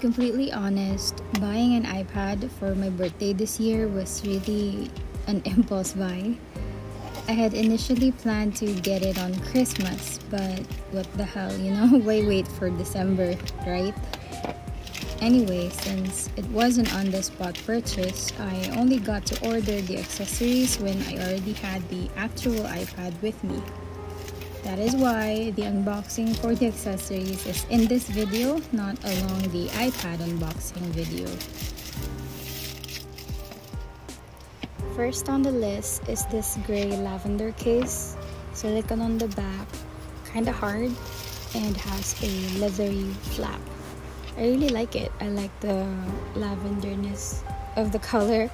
Completely honest, buying an iPad for my birthday this year was really an impulse buy. I had initially planned to get it on Christmas, but what the hell, you know? Why wait for December, right? Anyway, since it wasn't on the spot purchase, I only got to order the accessories when I already had the actual iPad with me. That is why the unboxing for the accessories is in this video, not along the iPad unboxing video. First on the list is this gray lavender case, silicone on the back, kinda hard, and has a leathery flap. I really like it. I like the lavenderness of the color.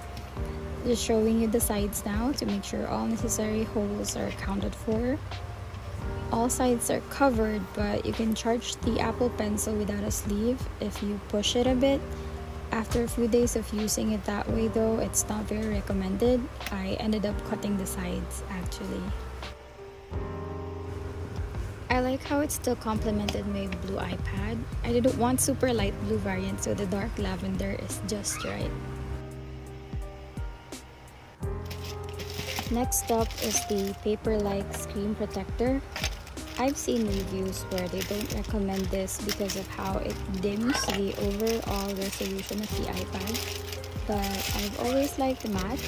Just showing you the sides now to make sure all necessary holes are accounted for. All sides are covered, but you can charge the Apple Pencil without a sleeve if you push it a bit. After a few days of using it that way though, it's not very recommended. I ended up cutting the sides actually. I like how it still complemented my blue iPad. I didn't want super light blue variant so the dark lavender is just right. Next up is the paper-like screen protector. I've seen reviews where they don't recommend this because of how it dims the overall resolution of the iPad, but I've always liked matte,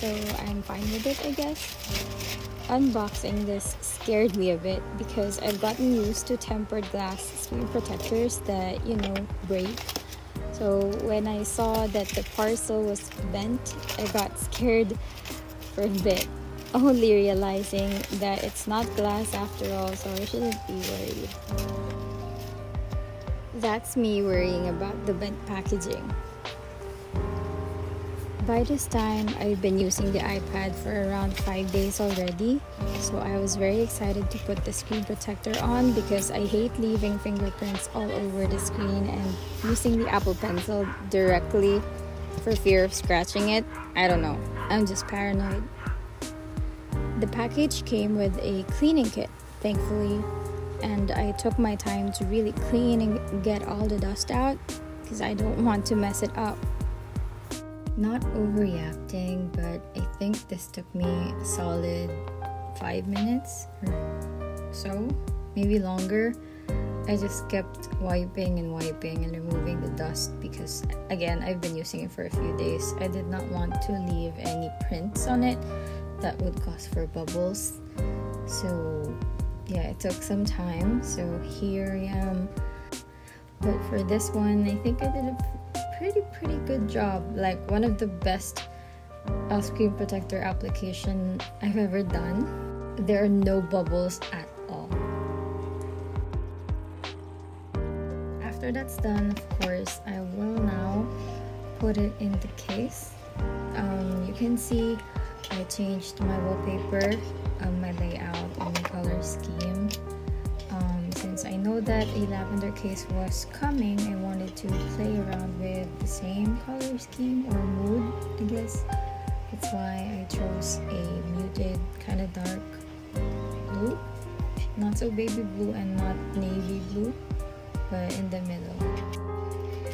so I'm fine with it I guess unboxing this scared me a bit because I've gotten used to tempered glass screen protectors that, you know, break. So when I saw that the parcel was bent, I got scared for a bit, only realizing that it's not glass after all, so I shouldn't be worried. That's me worrying about the bent packaging. By this time, I've been using the iPad for around 5 days already, so I was very excited to put the screen protector on because I hate leaving fingerprints all over the screen and using the Apple Pencil directly for fear of scratching it. I don't know, I'm just paranoid. The package came with a cleaning kit, thankfully, and I took my time to really clean and get all the dust out because I don't want to mess it up. Not overreacting, but I think this took me a solid five minutes or so, maybe longer. I just kept wiping and wiping and removing the dust because, again, I've been using it for a few days. I did not want to leave any prints on it that would cause for bubbles. So, yeah, it took some time. So, here I am. But for this one, I think I did a pretty pretty good job like one of the best uh, screen protector application I've ever done there are no bubbles at all after that's done of course I will now put it in the case um, you can see I changed my wallpaper um, my layout and my color scheme since I know that a lavender case was coming, I wanted to play around with the same color scheme or mood, I guess. That's why I chose a muted, kind of dark blue. Not so baby blue and not navy blue, but in the middle.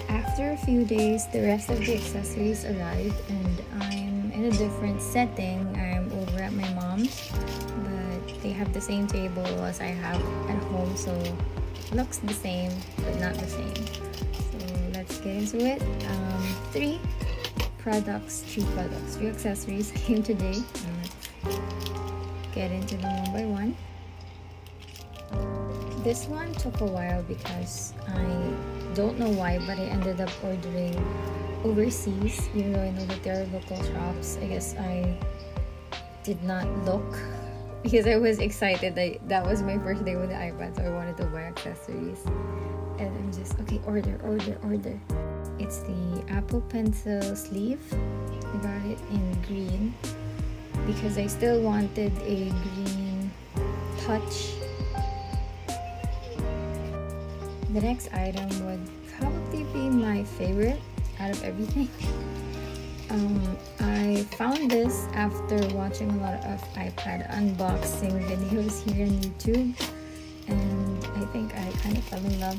After a few days, the rest of the accessories arrived and I'm a different setting. I'm over at my mom's but they have the same table as I have at home so looks the same but not the same. So let's get into it. Um, three products three products three accessories came today. Let's get into them one by one. This one took a while because I don't know why but I ended up ordering overseas even though I know that there are local shops I guess I did not look because I was excited that that was my first day with the iPad, so I wanted to buy accessories. And I'm just okay, order, order, order. It's the Apple Pencil sleeve. I got it in green because I still wanted a green touch. The next item would probably be my favorite out of everything. Um, I found this after watching a lot of iPad unboxing videos here on YouTube, and I think I kind of fell in love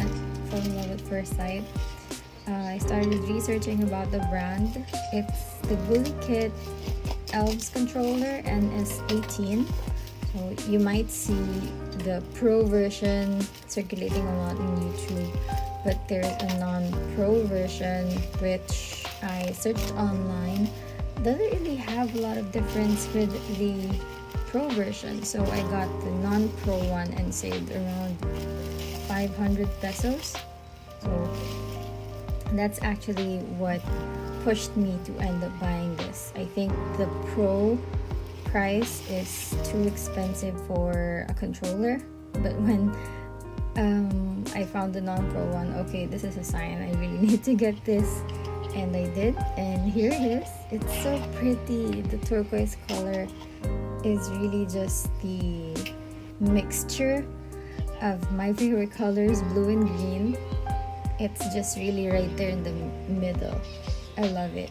at fell in love at first sight. Uh, I started researching about the brand. It's the GuliKit Elves controller and NS18. So you might see the pro version circulating a lot on YouTube, but there's a non-pro version which I searched online. Doesn't really have a lot of difference with the pro version, so I got the non-pro one and saved around 500 pesos. So that's actually what pushed me to end up buying this. I think the pro price is too expensive for a controller, but when um, I found the non-pro one, okay, this is a sign I really need to get this, and I did, and here it is. It's so pretty. The turquoise color is really just the mixture of my favorite colors, blue and green. It's just really right there in the middle. I love it.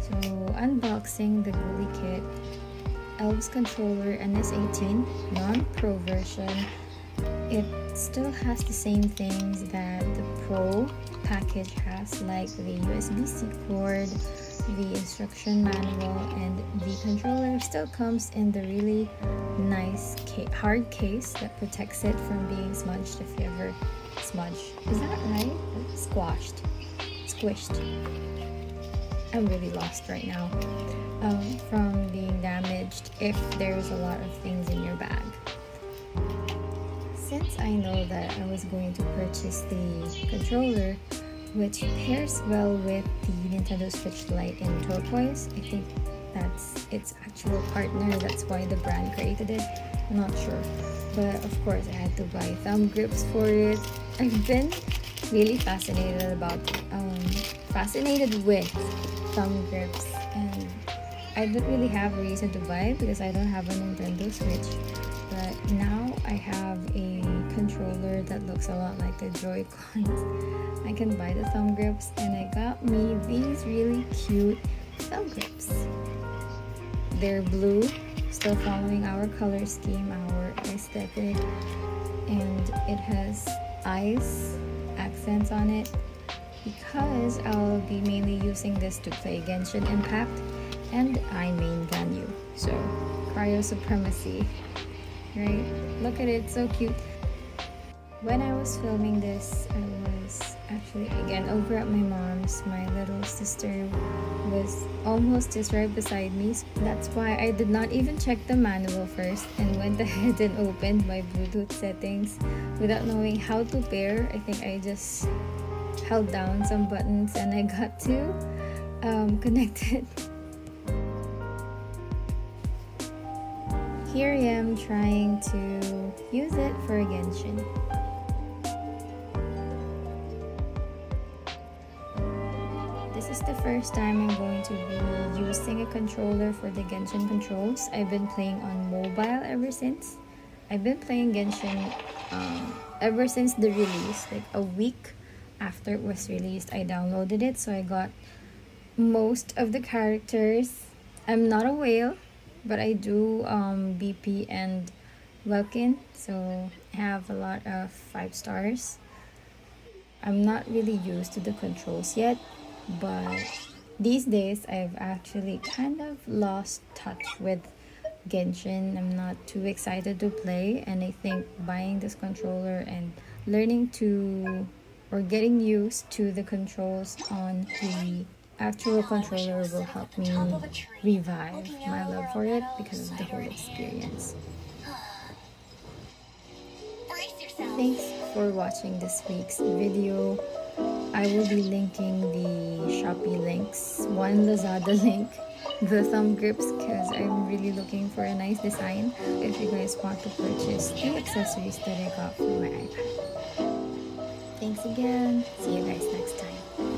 So unboxing the GuliKit Elves controller NS18 non-pro version. It still has the same things that the Pro package has like the USB-C cord, the instruction manual, and the controller still comes in the really nice ca hard case that protects it from being smudged if you ever smudge. Is that right? Squashed squished. I'm really lost right now um, from being damaged if there's a lot of things in your bag. Since I know that I was going to purchase the controller, which pairs well with the Nintendo Switch Lite in turquoise, I think that's its actual partner. That's why the brand created it. I'm not sure. But of course, I had to buy thumb grips for it. I've been really fascinated about um, fascinated with thumb grips. And I don't really have a reason to buy it because I don't have a Nintendo Switch. But now I have a controller that looks a lot like the Joy-Cons I can buy the thumb grips and I got me these really cute thumb grips. They're blue still following our color scheme our aesthetic and it has eyes accents on it because I'll be mainly using this to play Genshin Impact and I main Ganyu. So, Cryo Supremacy. Right? Look at it, so cute. When I was filming this, I was actually again over at my mom's. My little sister was almost just right beside me. So that's why I did not even check the manual first and went ahead and opened my Bluetooth settings without knowing how to pair. I think I just held down some buttons and I got to um, connect it. Here I am trying to use it for a Genshin. Is the first time I'm going to be using a controller for the Genshin controls. I've been playing on mobile ever since. I've been playing Genshin um, ever since the release, like a week after it was released. I downloaded it, so I got most of the characters. I'm not a whale, but I do um, BP and Welkin, so I have a lot of 5 stars. I'm not really used to the controls yet, but these days I've actually kind of lost touch with Genshin. I'm not too excited to play, and I think buying this controller and learning to or getting used to the controls on the actual controller will help me revive my love for it because of the whole experience. Thanks for watching this week's video. I will be linking the Shopee links, one Lazada link, the thumb grips because I'm really looking for a nice design if you guys want to purchase the accessories that I got for my iPad. Thanks again. See you guys next time.